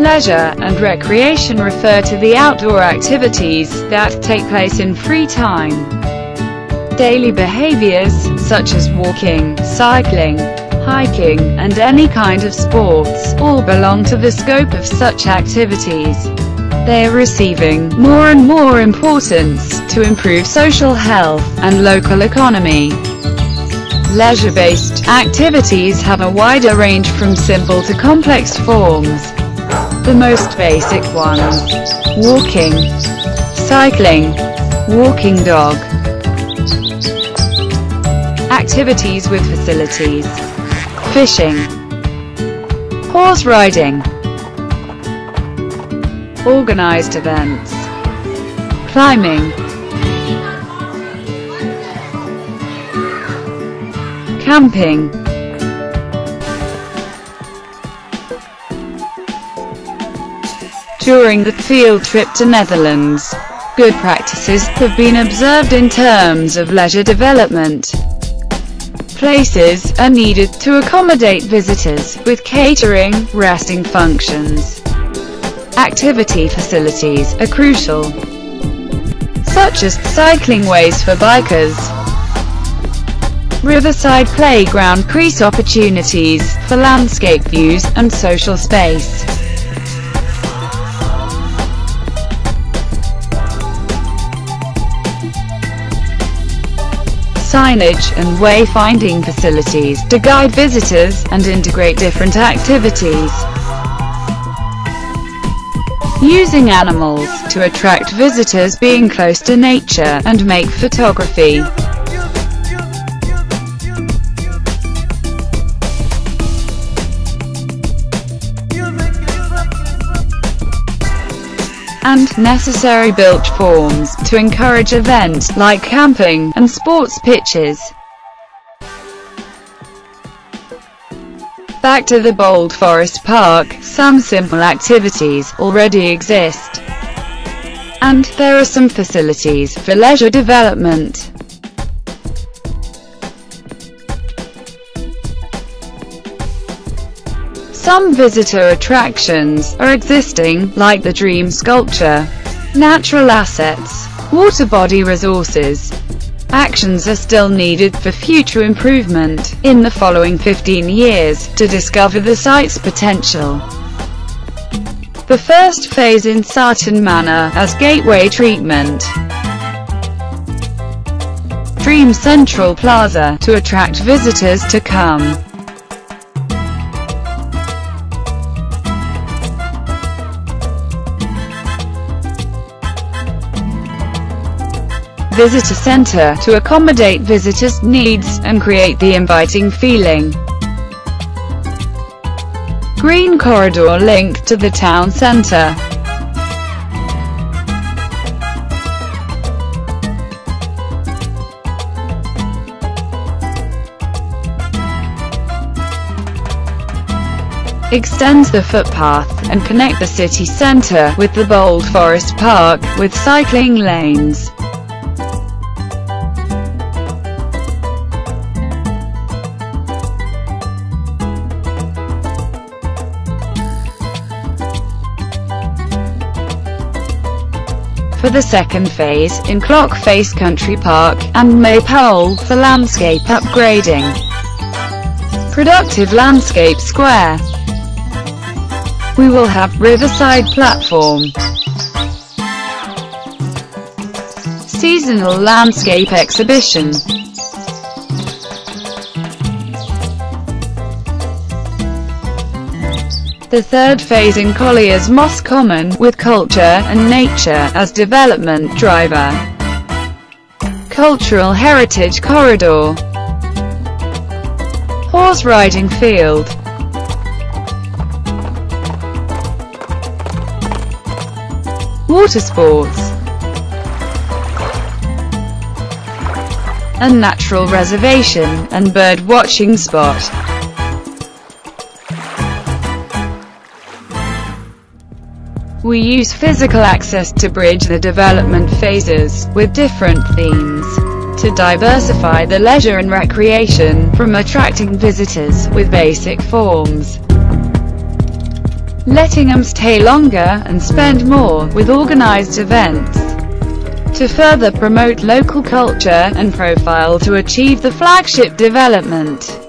Leisure and recreation refer to the outdoor activities that take place in free time. Daily behaviors, such as walking, cycling, hiking, and any kind of sports, all belong to the scope of such activities. They are receiving more and more importance to improve social health and local economy. Leisure-based activities have a wider range from simple to complex forms. The most basic ones. Walking. Cycling. Walking dog. Activities with facilities. Fishing. Horse riding. Organized events. Climbing. Camping. During the field trip to Netherlands, good practices have been observed in terms of leisure development. Places are needed to accommodate visitors, with catering, resting functions. Activity facilities are crucial, such as cycling ways for bikers, riverside playground crease opportunities for landscape views and social space. Signage and wayfinding facilities to guide visitors and integrate different activities. Using animals to attract visitors being close to nature and make photography. And necessary built forms, to encourage events like camping, and sports pitches. Back to the Bold Forest Park, some simple activities already exist. And there are some facilities for leisure development. Some visitor attractions are existing, like the Dream Sculpture. Natural assets, water body resources. Actions are still needed for future improvement, in the following 15 years, to discover the site's potential. The first phase in Sutton Manor, as gateway treatment. Dream Central Plaza, to attract visitors to come. Visitor center, to accommodate visitors' needs, and create the inviting feeling. Green corridor link to the town center. extends the footpath, and connect the city centre, with the Bold Forest Park, with cycling lanes. For the second phase, in Clock Face Country Park, and Maypole, for landscape upgrading. Productive Landscape Square. We will have Riverside Platform. Seasonal Landscape Exhibition. The third phase in Collier's Moss Common, with culture and nature as development driver. Cultural Heritage Corridor. Horse Riding Field. Water sports. A natural reservation, and bird watching spot. We use physical access to bridge the development phases, with different themes, to diversify the leisure and recreation, from attracting visitors, with basic forms, letting them stay longer, and spend more, with organized events to further promote local culture and profile to achieve the flagship development.